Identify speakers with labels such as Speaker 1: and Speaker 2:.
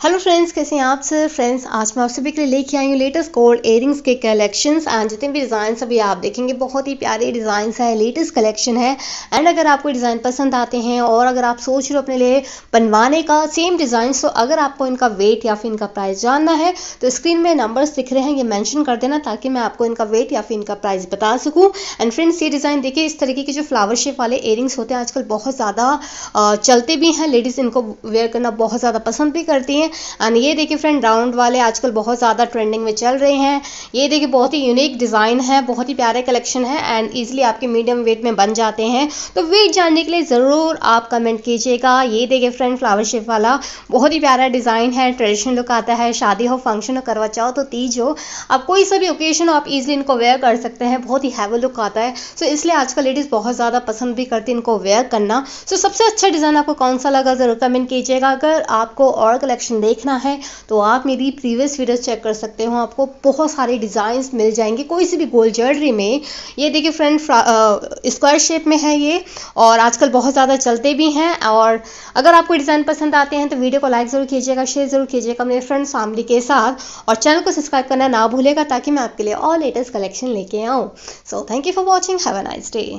Speaker 1: Hello friends कैसे हैं आप सर? फ्रेंड्स आज मैं आप सभी के लिए लेके आई हूँ लेटेस्ट गोल्ड एयरिंग्स के कलेक्शंस एंड जितने भी डिज़ाइन अभी आप देखेंगे, बहुत ही प्यारे डिज़ाइन है लेटेस्ट कलेक्शन है। एंड अगर आपको डिज़ाइन पसंद आते हैं और अगर आप सोच रहे हो अपने लिए बनवाने का सेम डिज़ाइन तो अगर आपको इनका वेट या फिर इनका प्राइस जानना है तो स्क्रीन में नंबर्स दिख रहे हैं, ये मैंशन कर देना ताकि मैं आपको इनका वेट या फिर इनका प्राइस बता सकूँ। एंड फ्रेंड्स ये डिज़ाइन देखिए, इस तरीके के जो फ्लावर शेप वाले एयरिंग्स होते हैं, आजकल बहुत ज़्यादा चलते भी हैं। लेडीज़ इनको वेयर करना बहुत ज़्यादा पसंद भी करती हैं। एंड ये देखिए फ्रेंड राउंड वाले आजकल बहुत ज़्यादा ट्रेंडिंग में चल रहे हैं। ये देखिए बहुत ही यूनिक डिज़ाइन है बहुत ही प्यारे कलेक्शन है एंड ईजिली आपके मीडियम वेट में बन जाते हैं। तो वेट जानने के लिए ज़रूर आप कमेंट कीजिएगा। ये देखिए फ्रेंड फ्लावर शेप वाला बहुत ही प्यारा डिज़ाइन है ट्रेडिशनल लुक आता है शादी हो फ़ंक्शन हो करवा चाहो तो तीज हो। आप कोई सा भी ओकेजन हो आप इजिली इनको वेयर कर सकते हैं बहुत ही हैवी लुक आता है। सो so, इसलिए आजकल लेडीज़ बहुत ज़्यादा पसंद भी करती हैं इनको वेयर करना। सो so, सबसे अच्छा डिज़ाइन आपको कौन सा लगा ज़रूर कमेंट कीजिएगा। अगर आपको और कलेक्शन देखना है तो आप मेरी प्रीवियस वीडियोस चेक कर सकते हो। आपको बहुत सारे डिज़ाइंस मिल जाएँगे, कोई सी भी गोल्ड ज्वेलरी में। ये देखिए फ्रेंड स्क्वायर शेप में है ये, और आजकल बहुत ज़्यादा चलते भी हैं, और अगर आपको डिज़ाइन पसंद आते हैं तो वीडियो को लाइक ज़रूर कीजिएगा शेयर ज़रूर कीजिएगा मेरे फ्रेंड फैमिली के साथ, और चैनल को सब्सक्राइब करना ना भूलेगा ताकि मैं आपके लिए और लेटेस्ट कलेक्शन लेके आऊँ। So thank you for watching have a nice day